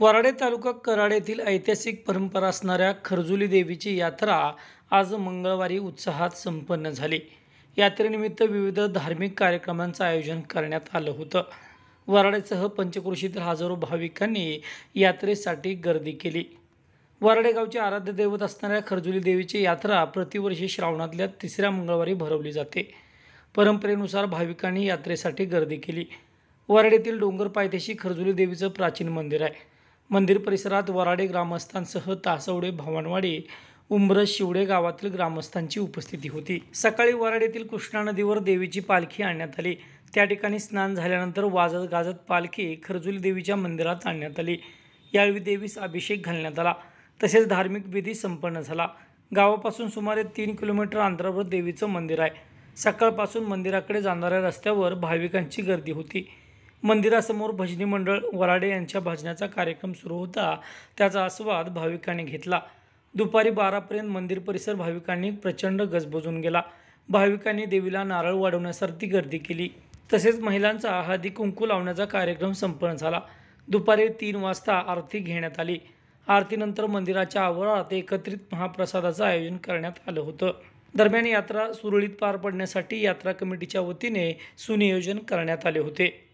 वराडे तालुका कराड येथील ऐतिहासिक परंपरा असणाऱ्या खरजुली देवीची यात्रा आज मंगळवारी उत्साहात संपन्न झाली. यात्रेनिमित्त विविध धार्मिक कार्यक्रमांचं आयोजन करण्यात आलं होतं. वराडेसह पंचक्रोशीतील हजारो भाविकांनी यात्रेसाठी गर्दी केली. वराडे गावचे आराध्य दैवत असणाऱ्या खरजुली देवीची यात्रा प्रतिवर्षी श्रावणातल्या तिसऱ्या मंगळवारी भरवली जाते. परंपरेनुसार भाविकांनी यात्रेसाठी गर्दी केली. वराडेतील डोंगर पायथ्याशी खरजुली देवीचं प्राचीन मंदिर आहे. मंदिर परिसरात वराडे ग्रामस्थांसह तासवडे भवानवाडे उंबरस शिवडे गावातील ग्रामस्थांची उपस्थिती होती. सकाळी वराडेतील कृष्णा नदीवर देवीची पालखी आणण्यात आली. त्या ठिकाणी स्नान झाल्यानंतर वाजत गाजत पालखी खरजुली देवीच्या मंदिरात आणण्यात आली. यावेळी देवीस अभिषेक घालण्यात आला. तसेच धार्मिक विधी संपन्न झाला. गावापासून सुमारे तीन किलोमीटर अंतरावर देवीचं मंदिर आहे. सकाळपासून मंदिराकडे जाणाऱ्या रस्त्यावर भाविकांची गर्दी होती. मंदिरासमोर भजनी मंडळ वराडे यांच्या भजनाचा कार्यक्रम सुरू होता. त्याचा आस्वाद भाविकांनी घेतला. दुपारी बारापर्यंत मंदिर परिसर भाविकांनी प्रचंड गजबजून गेला. भाविकांनी देवीला नारळ वाढवण्यासाठी गर्दी केली. तसेच महिलांचा हळदी कुंकू लावण्याचा कार्यक्रम संपन्न झाला. दुपारी तीन वाजता आरती घेण्यात आली. आरतीनंतर मंदिराच्या आवारात एकत्रित महाप्रसादाचं आयोजन करण्यात आलं होतं. दरम्यान यात्रा सुरळीत पार पडण्यासाठी यात्रा कमिटीच्या वतीने सुनियोजन करण्यात आले होते.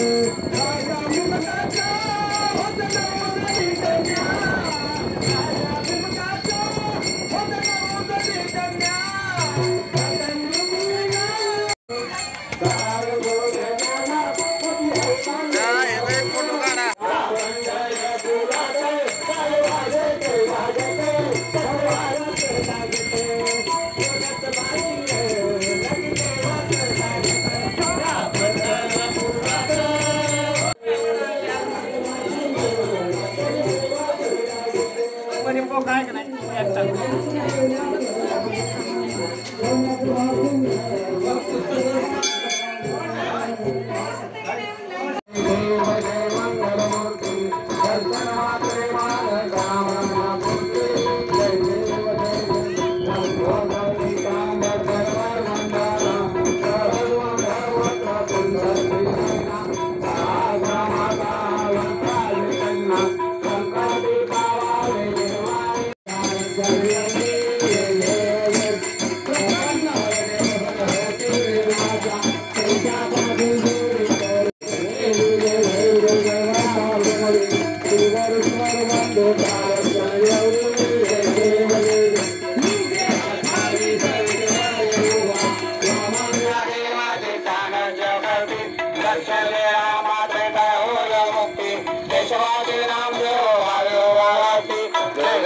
कोणी पोक आहे का नाही दर्शने रामा भेटा होय मुक्ती केशवाचे नाम देव वायो वाराती जय